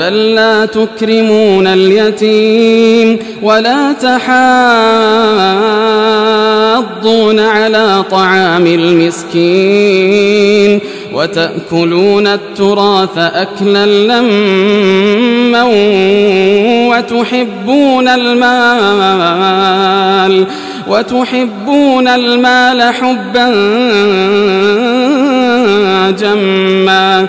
بل لا تكرمون اليتيم ولا تحاضون على طعام المسكين وتأكلون التراث أكلا لما وتحبون المال وتحبون المال حبا جما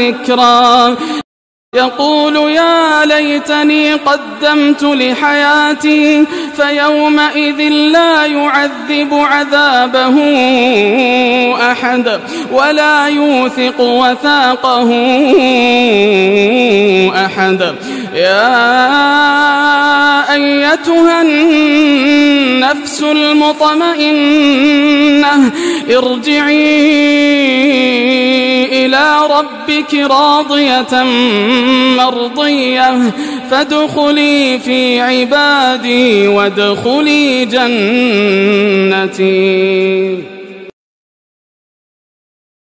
الذكرى يقول يا ليتني قدمت لحياتي فيومئذ لا يعذب عذابه أحد ولا يوثق وثاقه أحد. يا أيتها النفس المطمئنة ارجعي ربك راضية مرضية فادخلي في عبادي وادخلي جنتي.